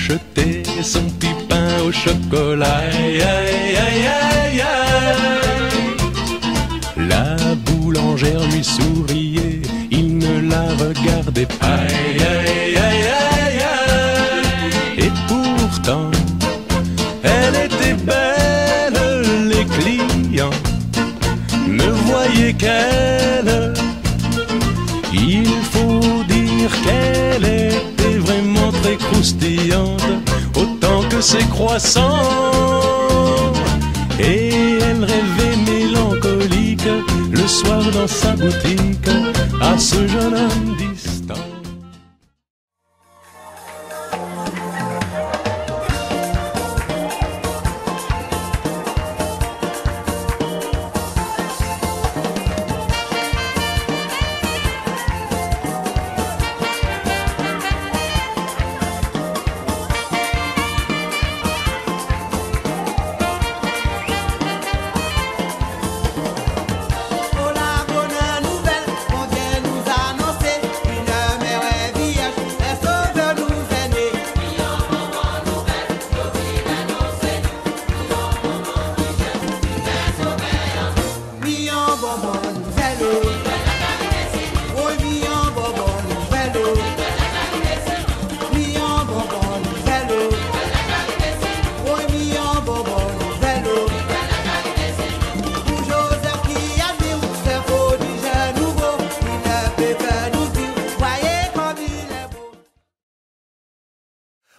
jeter son petit pain au chocolat. Aïe, aïe, aïe, aïe. La boulangère lui souriait, il ne la regardait pas. Aïe, ses croissants. Et elle rêvait mélancolique le soir dans sa boutique à ce jeune homme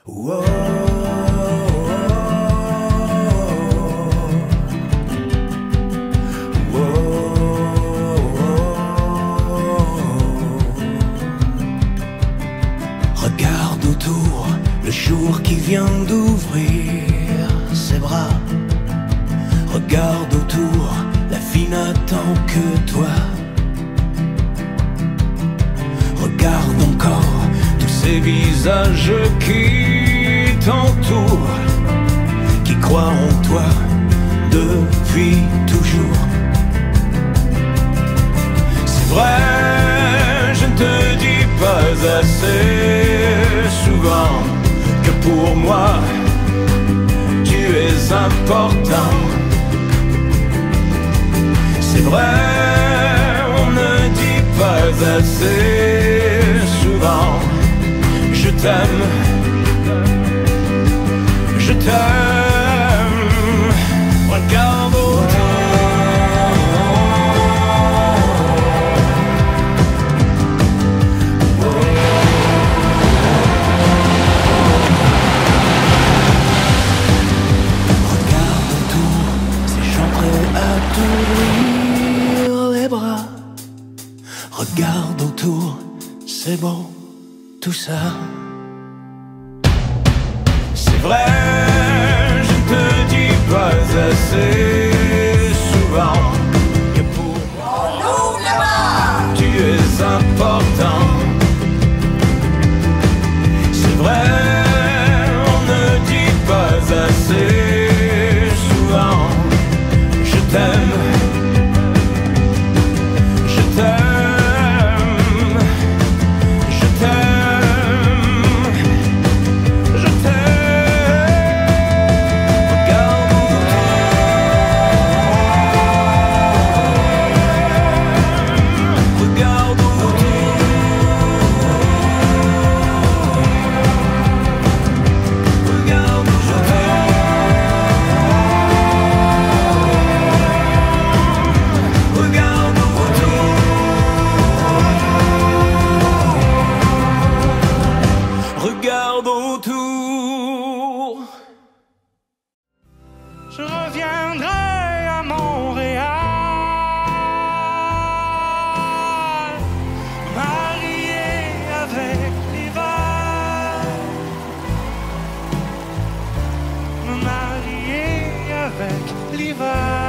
Regarde autour le jour qui vient d'ouvrir ses bras. Regarde autour, la vie n'attend que toi. Regarde ces visages qui t'entourent, qui croient en toi depuis toujours. C'est vrai, je ne te dis pas assez souvent que pour moi tu es important. C'est vrai, on ne dit pas assez t'aime, je t'aime. Regarde autour. Regarde autour, ces gens prêts à t'ouvrir les bras. Regarde autour, c'est bon, tout ça. C'est vrai, je ne te dis pas assez souvent que pour moi, tu es important. C'est vrai, on ne dit pas assez souvent. Je t'aime, je t'aime. Je reviendrai à Montréal, marié avec l'hiver, avec l'hiver.